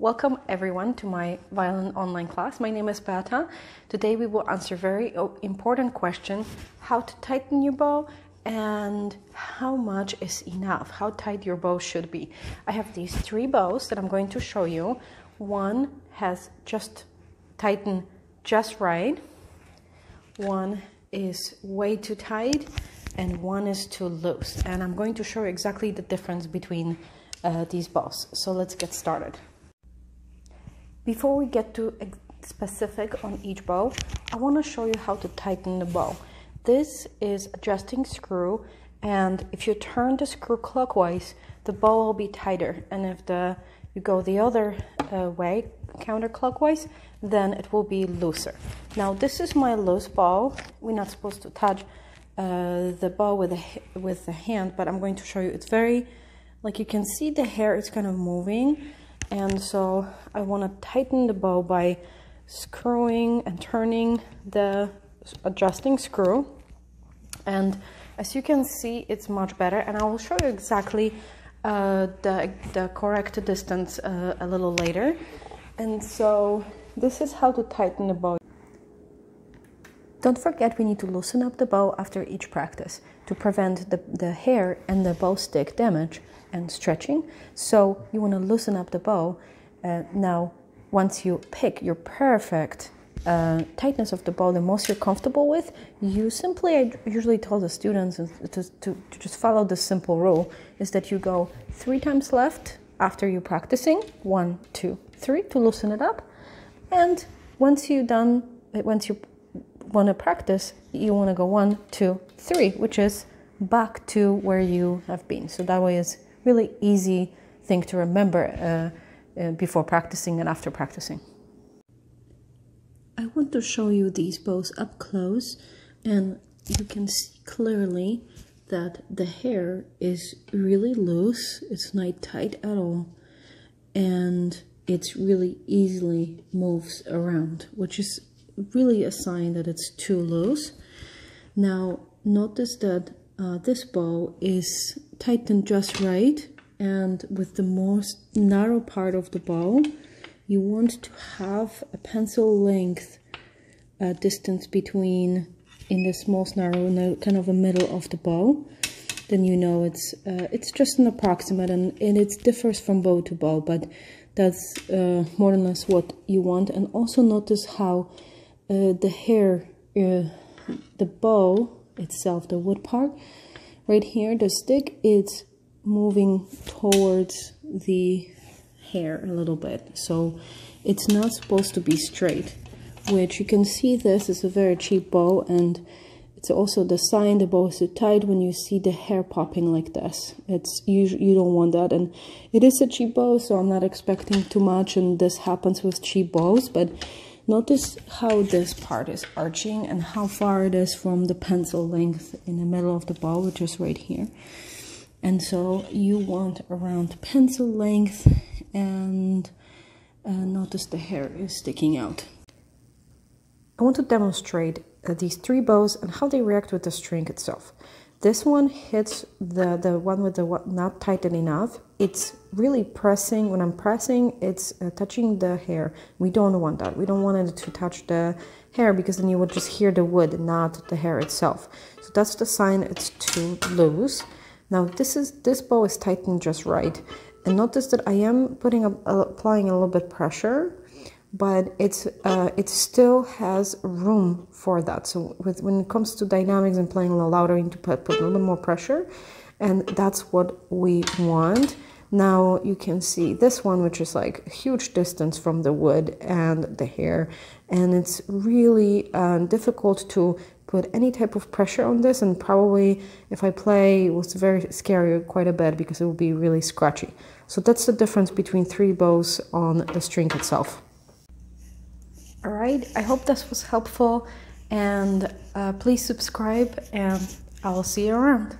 Welcome everyone to my violin online class. My name is Beata. Today we will answer very important question: how to tighten your bow and how much is enough, how tight your bow should be. I have these three bows that I'm going to show you. One has just tightened just right. One is way too tight and one is too loose. And I'm going to show you exactly the difference between uh, these bows. So let's get started. Before we get to specific on each bow, I want to show you how to tighten the bow. This is adjusting screw and if you turn the screw clockwise, the bow will be tighter and if the you go the other uh, way, counterclockwise, then it will be looser. Now this is my loose bow. We're not supposed to touch uh, the bow with the, with the hand, but I'm going to show you. It's very, like you can see the hair is kind of moving and so I want to tighten the bow by screwing and turning the adjusting screw. And as you can see it's much better. And I will show you exactly uh, the, the correct distance uh, a little later. And so this is how to tighten the bow don't forget we need to loosen up the bow after each practice to prevent the, the hair and the bow stick damage and stretching. So you want to loosen up the bow. Uh, now, once you pick your perfect uh, tightness of the bow, the most you're comfortable with, you simply, I usually tell the students to, to, to just follow this simple rule, is that you go three times left after you're practicing, one, two, three, to loosen it up. And once you're done, once you want to practice, you want to go one, two, three, which is back to where you have been. So that way it's really easy thing to remember uh, uh, before practicing and after practicing. I want to show you these bows up close and you can see clearly that the hair is really loose, it's not tight at all, and it's really easily moves around, which is really a sign that it's too loose. Now, notice that uh, this bow is tightened just right and with the most narrow part of the bow, you want to have a pencil length uh, distance between in the most narrow kind of the middle of the bow then you know it's uh, it's just an approximate and, and it differs from bow to bow but that's uh, more or less what you want and also notice how uh, the hair, uh, the bow itself, the wood part, right here, the stick is moving towards the hair a little bit. So it's not supposed to be straight, which you can see this is a very cheap bow and it's also the sign the bow is too tight when you see the hair popping like this. It's you, you don't want that and it is a cheap bow so I'm not expecting too much and this happens with cheap bows but Notice how this part is arching and how far it is from the pencil length in the middle of the bow, which is right here. And so you want around pencil length and uh, notice the hair is sticking out. I want to demonstrate uh, these three bows and how they react with the string itself. This one hits the, the one with the not tightened enough. It's really pressing, when I'm pressing, it's uh, touching the hair. We don't want that. We don't want it to touch the hair because then you would just hear the wood, not the hair itself. So that's the sign it's too loose. Now this is this bow is tightened just right. And notice that I am putting a, applying a little bit pressure but it's uh, it still has room for that. So with, when it comes to dynamics and playing a little louder, you need to put, put a little bit more pressure, and that's what we want. Now you can see this one, which is like a huge distance from the wood and the hair, and it's really uh, difficult to put any type of pressure on this and probably if I play it was very scary quite a bit because it will be really scratchy. So that's the difference between three bows on the string itself. All right, I hope this was helpful and uh, please subscribe and I'll see you around.